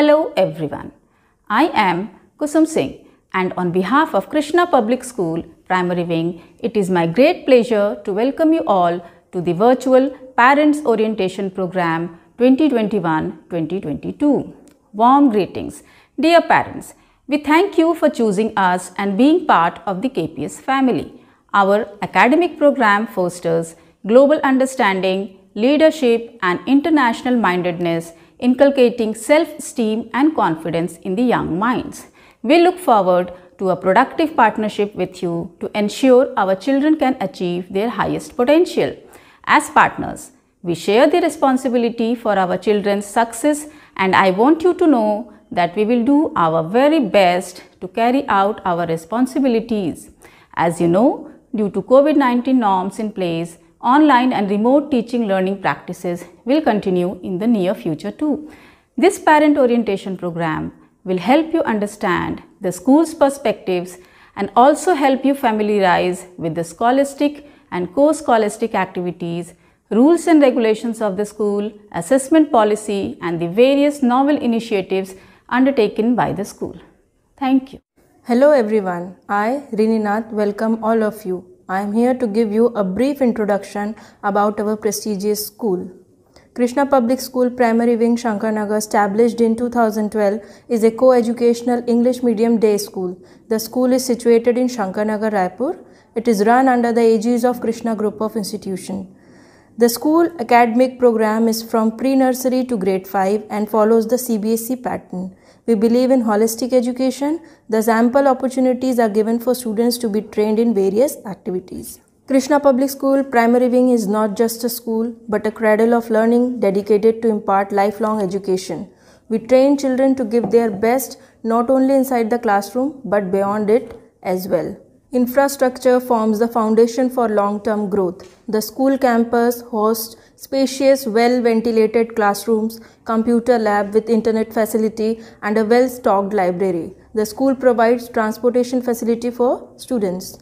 Hello everyone. I am Kusum Singh and on behalf of Krishna Public School Primary Wing, it is my great pleasure to welcome you all to the virtual Parents Orientation Program 2021-2022. Warm greetings. Dear parents, we thank you for choosing us and being part of the KPS family. Our academic program fosters global understanding, leadership and international mindedness, inculcating self-esteem and confidence in the young minds. We look forward to a productive partnership with you to ensure our children can achieve their highest potential. As partners, we share the responsibility for our children's success and I want you to know that we will do our very best to carry out our responsibilities. As you know, due to COVID-19 norms in place, online and remote teaching learning practices will continue in the near future too. This parent orientation program will help you understand the school's perspectives and also help you familiarize with the scholastic and co-scholastic activities, rules and regulations of the school, assessment policy and the various novel initiatives undertaken by the school. Thank you. Hello everyone, I, Rininath, welcome all of you. I am here to give you a brief introduction about our prestigious school. Krishna Public School Primary Wing Shankarnagar established in 2012 is a co-educational English medium day school. The school is situated in Shankarnagar, Raipur. It is run under the aegis of Krishna Group of Institution. The school academic program is from pre-nursery to grade 5 and follows the CBSE pattern. We believe in holistic education, thus ample opportunities are given for students to be trained in various activities. Krishna Public School Primary Wing is not just a school but a cradle of learning dedicated to impart lifelong education. We train children to give their best not only inside the classroom but beyond it as well. Infrastructure forms the foundation for long-term growth. The school campus hosts spacious, well-ventilated classrooms, computer lab with internet facility and a well-stocked library. The school provides transportation facility for students.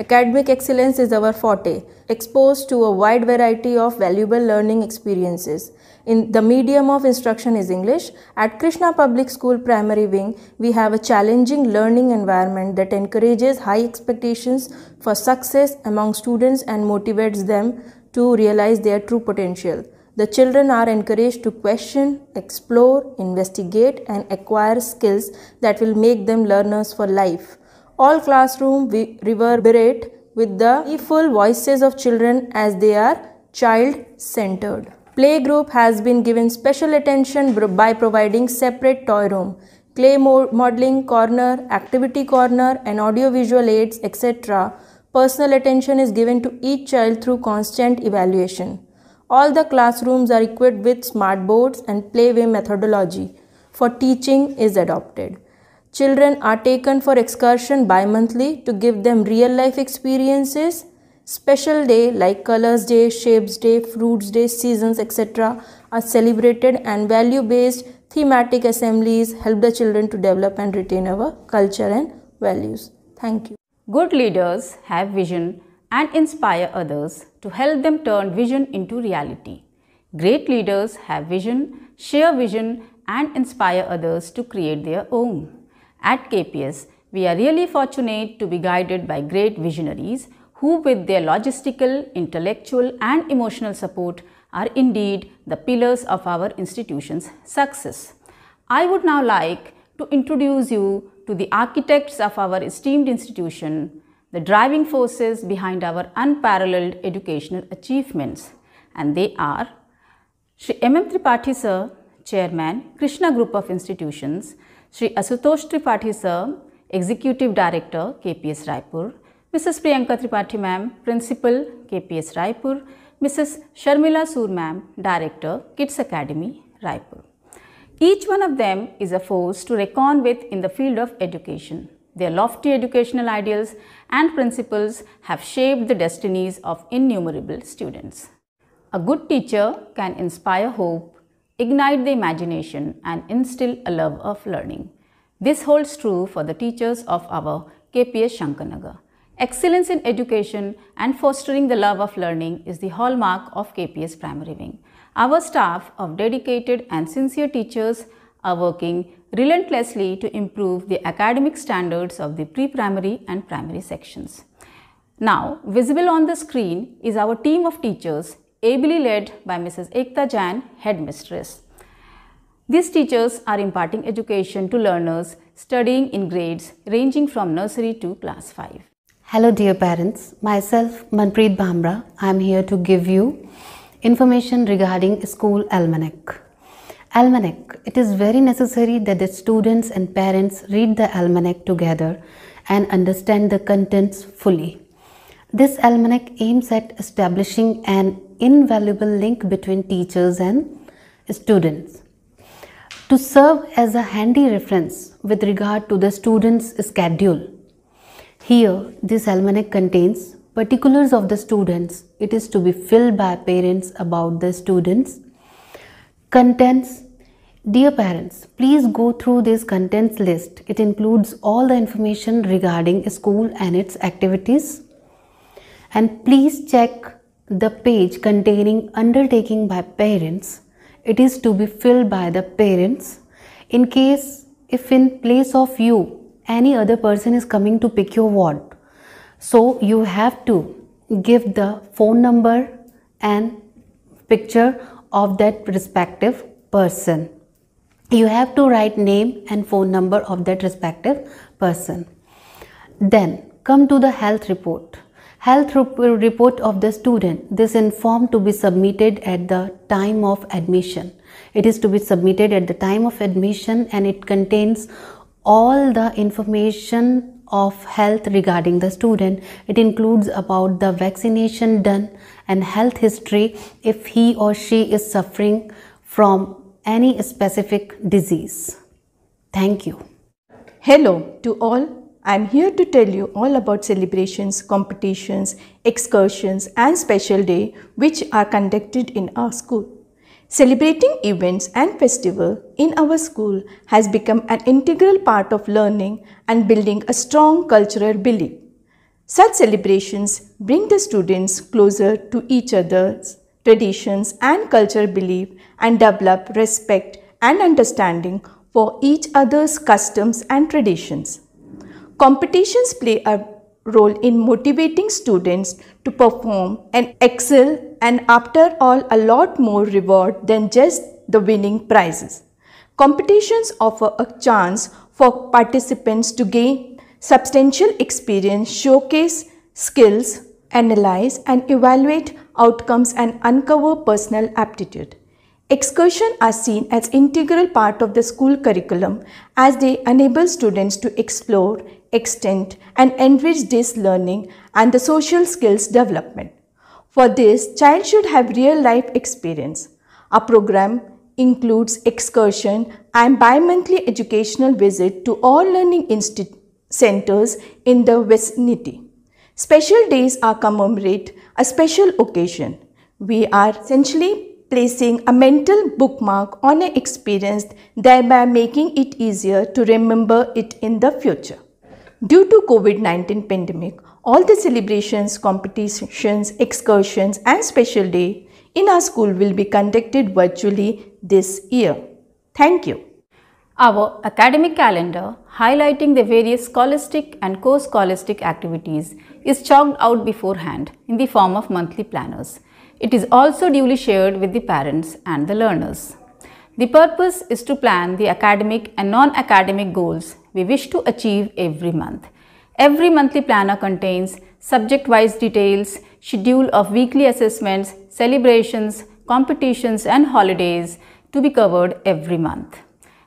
Academic excellence is our forte, exposed to a wide variety of valuable learning experiences. In the medium of instruction is English. At Krishna Public School Primary Wing, we have a challenging learning environment that encourages high expectations for success among students and motivates them to realize their true potential. The children are encouraged to question, explore, investigate and acquire skills that will make them learners for life. All classrooms reverberate with the full voices of children as they are child-centered. Playgroup has been given special attention by providing separate toy room, clay modeling corner, activity corner and audiovisual aids etc. Personal attention is given to each child through constant evaluation. All the classrooms are equipped with smart boards and playway methodology for teaching is adopted. Children are taken for excursion bi-monthly to give them real life experiences. Special day like Colors Day, Shapes Day, Fruits Day, Seasons etc. are celebrated and value-based thematic assemblies help the children to develop and retain our culture and values. Thank you. Good leaders have vision and inspire others to help them turn vision into reality. Great leaders have vision, share vision and inspire others to create their own. At KPS, we are really fortunate to be guided by great visionaries who with their logistical, intellectual and emotional support are indeed the pillars of our institution's success. I would now like to introduce you to the architects of our esteemed institution, the driving forces behind our unparalleled educational achievements and they are Shri M.M. Tripathi Sir, Chairman, Krishna Group of Institutions, Shri Asutosh Tripathi Sir, Executive Director, KPS Raipur, Mrs. Priyanka Tripathi Ma'am, Principal, KPS Raipur, Mrs. Sharmila Sur Ma'am, Director, Kids Academy, Raipur. Each one of them is a force to reckon with in the field of education. Their lofty educational ideals and principles have shaped the destinies of innumerable students. A good teacher can inspire hope ignite the imagination and instill a love of learning. This holds true for the teachers of our KPS Shankarnagar. Excellence in education and fostering the love of learning is the hallmark of KPS Primary Wing. Our staff of dedicated and sincere teachers are working relentlessly to improve the academic standards of the pre-primary and primary sections. Now, visible on the screen is our team of teachers ably led by Mrs. Ekta Jain, headmistress. These teachers are imparting education to learners studying in grades ranging from nursery to class 5. Hello dear parents, myself Manpreet Bhamra. I am here to give you information regarding school almanac. Almanac. It is very necessary that the students and parents read the almanac together and understand the contents fully. This almanac aims at establishing an invaluable link between teachers and students to serve as a handy reference with regard to the student's schedule. Here, this almanac contains particulars of the students. It is to be filled by parents about the students Contents Dear parents, please go through this contents list. It includes all the information regarding school and its activities. And please check the page containing undertaking by parents. It is to be filled by the parents. In case if in place of you, any other person is coming to pick your ward. So you have to give the phone number and picture of that respective person. You have to write name and phone number of that respective person. Then come to the health report. Health report of the student. This inform to be submitted at the time of admission. It is to be submitted at the time of admission and it contains all the information of health regarding the student. It includes about the vaccination done and health history if he or she is suffering from any specific disease. Thank you. Hello to all. I am here to tell you all about celebrations, competitions, excursions and special day which are conducted in our school. Celebrating events and festival in our school has become an integral part of learning and building a strong cultural belief. Such celebrations bring the students closer to each other's traditions and cultural belief and develop respect and understanding for each other's customs and traditions. Competitions play a role in motivating students to perform and excel and after all a lot more reward than just the winning prizes. Competitions offer a chance for participants to gain substantial experience, showcase skills, analyze and evaluate outcomes and uncover personal aptitude. Excursions are seen as integral part of the school curriculum as they enable students to explore, extend and enrich this learning and the social skills development. For this, child should have real life experience. Our program includes excursion and bi-monthly educational visit to all learning centers in the vicinity. Special days are commemorate a special occasion. We are essentially placing a mental bookmark on an experience, thereby making it easier to remember it in the future. Due to COVID-19 pandemic, all the celebrations, competitions, excursions and special day in our school will be conducted virtually this year. Thank you. Our academic calendar highlighting the various scholastic and co-scholastic activities is chalked out beforehand in the form of monthly planners. It is also duly shared with the parents and the learners. The purpose is to plan the academic and non-academic goals we wish to achieve every month. Every monthly planner contains subject-wise details, schedule of weekly assessments, celebrations, competitions and holidays to be covered every month.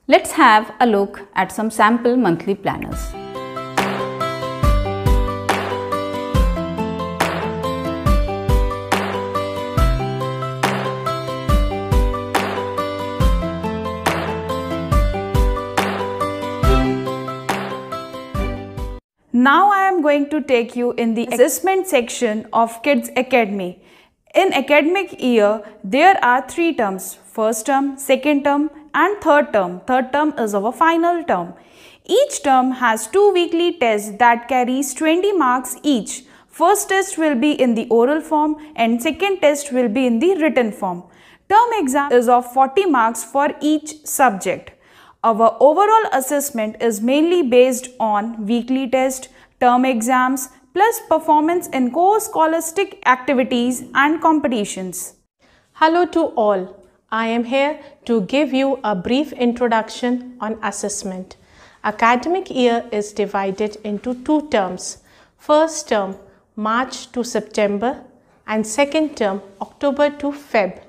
Let's have a look at some sample monthly planners. Now I am going to take you in the assessment section of Kids Academy. In academic year, there are three terms, first term, second term and third term. Third term is our final term. Each term has two weekly tests that carries 20 marks each. First test will be in the oral form and second test will be in the written form. Term exam is of 40 marks for each subject. Our overall assessment is mainly based on weekly test, term exams, plus performance in co-scholastic activities and competitions. Hello to all. I am here to give you a brief introduction on assessment. Academic year is divided into two terms. First term March to September and second term October to Feb.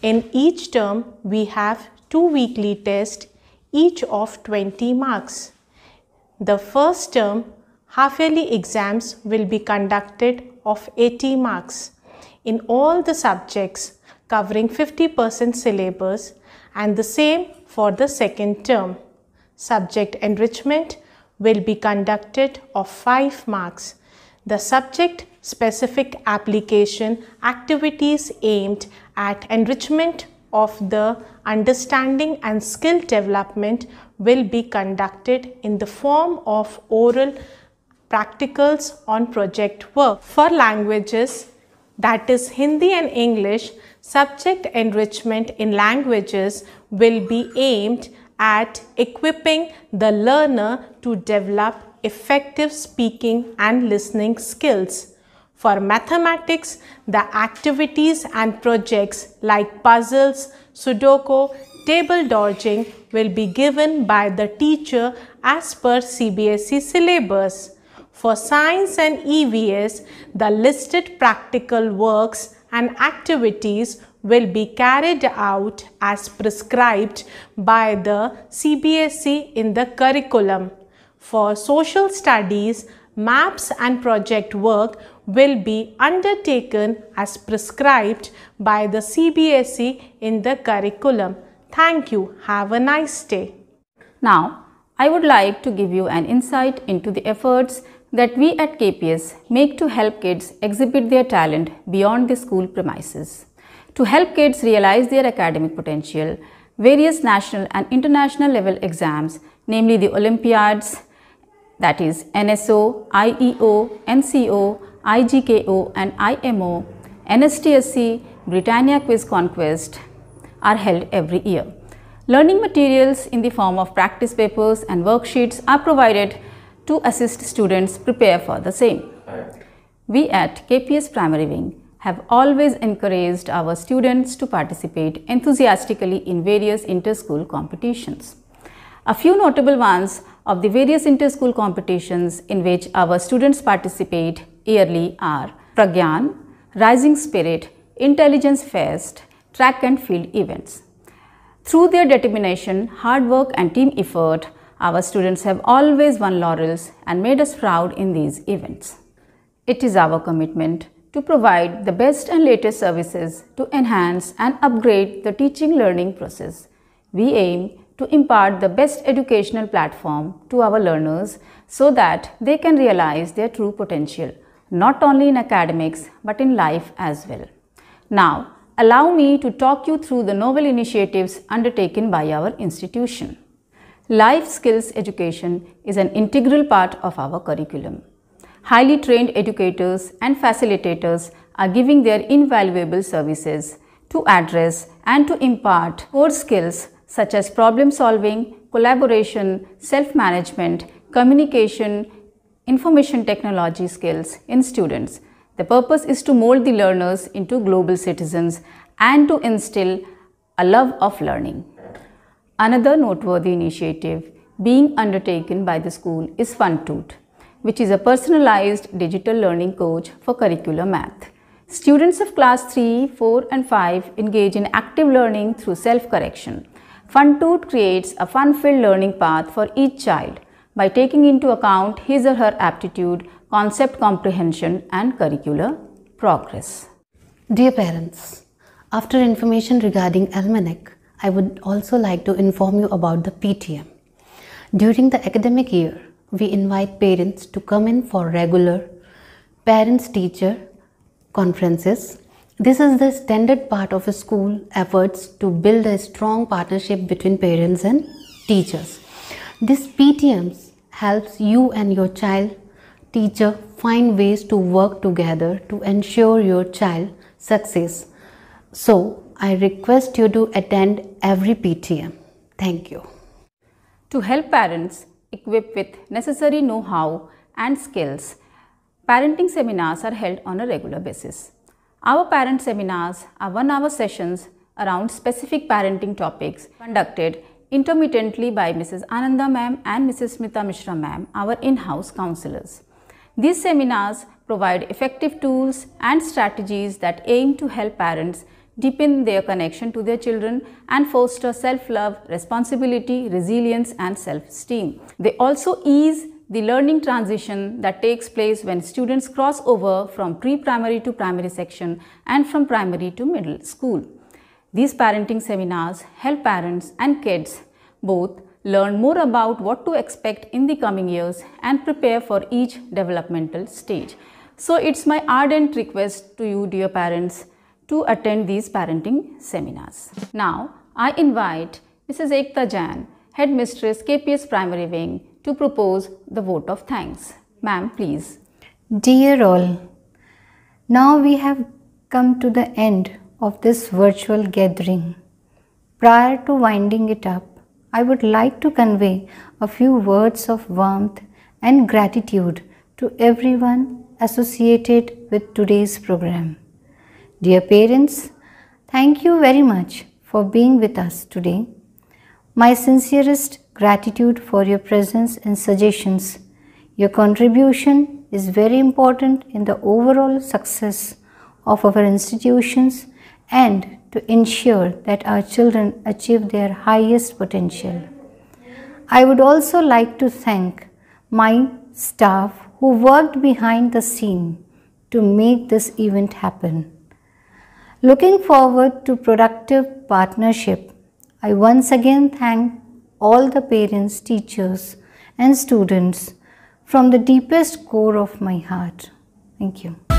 In each term we have two weekly tests each of 20 marks. The first term half yearly exams will be conducted of 80 marks in all the subjects covering 50% syllabus and the same for the second term. Subject enrichment will be conducted of 5 marks. The subject specific application activities aimed at enrichment of the understanding and skill development will be conducted in the form of oral practicals on project work. For languages that is Hindi and English, subject enrichment in languages will be aimed at equipping the learner to develop effective speaking and listening skills. For mathematics, the activities and projects like puzzles, Sudoku, table dodging will be given by the teacher as per CBSE syllabus. For science and EVS, the listed practical works and activities will be carried out as prescribed by the CBSE in the curriculum. For social studies, maps and project work will be undertaken as prescribed by the CBSE in the curriculum. Thank you. Have a nice day. Now, I would like to give you an insight into the efforts that we at KPS make to help kids exhibit their talent beyond the school premises. To help kids realize their academic potential, various national and international level exams, namely the Olympiads, that is NSO, IEO, NCO, IGKO and IMO, NSTSE, Britannia Quiz Conquest are held every year. Learning materials in the form of practice papers and worksheets are provided to assist students prepare for the same. We at KPS Primary Wing have always encouraged our students to participate enthusiastically in various inter-school competitions. A few notable ones of the various inter-school competitions in which our students participate yearly are Pragyan, Rising Spirit, Intelligence Fest, Track and Field events. Through their determination, hard work and team effort, our students have always won laurels and made us proud in these events. It is our commitment to provide the best and latest services to enhance and upgrade the teaching learning process. We aim to impart the best educational platform to our learners so that they can realize their true potential, not only in academics but in life as well. Now, allow me to talk you through the novel initiatives undertaken by our institution. Life skills education is an integral part of our curriculum. Highly trained educators and facilitators are giving their invaluable services to address and to impart core skills such as problem solving, collaboration, self-management, communication, information technology skills in students. The purpose is to mold the learners into global citizens and to instill a love of learning. Another noteworthy initiative being undertaken by the school is FunToot, which is a personalized digital learning coach for curricular math. Students of class 3, 4 and 5 engage in active learning through self-correction. FunToot creates a fun-filled learning path for each child by taking into account his or her aptitude, concept comprehension and curricular progress. Dear parents, after information regarding Almanac, I would also like to inform you about the PTM. During the academic year, we invite parents to come in for regular parents-teacher conferences. This is the standard part of a school efforts to build a strong partnership between parents and teachers. This PTMs helps you and your child teacher find ways to work together to ensure your child success. So, I request you to attend every PTM. Thank you. To help parents equipped with necessary know-how and skills, parenting seminars are held on a regular basis. Our parent seminars are one-hour sessions around specific parenting topics conducted intermittently by Mrs. Ananda ma'am and Mrs. Smita Mishra ma'am, our in-house counselors. These seminars provide effective tools and strategies that aim to help parents deepen their connection to their children and foster self-love, responsibility, resilience and self-esteem. They also ease the learning transition that takes place when students cross over from pre-primary to primary section and from primary to middle school. These parenting seminars help parents and kids both learn more about what to expect in the coming years and prepare for each developmental stage. So it's my ardent request to you dear parents to attend these parenting seminars. Now I invite Mrs. Ekta Jain, Headmistress KPS Primary Wing to propose the vote of thanks. Ma'am please. Dear all, now we have come to the end of this virtual gathering. Prior to winding it up, I would like to convey a few words of warmth and gratitude to everyone associated with today's program. Dear parents, thank you very much for being with us today. My sincerest gratitude for your presence and suggestions. Your contribution is very important in the overall success of our institutions and to ensure that our children achieve their highest potential. I would also like to thank my staff who worked behind the scene to make this event happen. Looking forward to productive partnership, I once again thank all the parents, teachers and students from the deepest core of my heart. Thank you.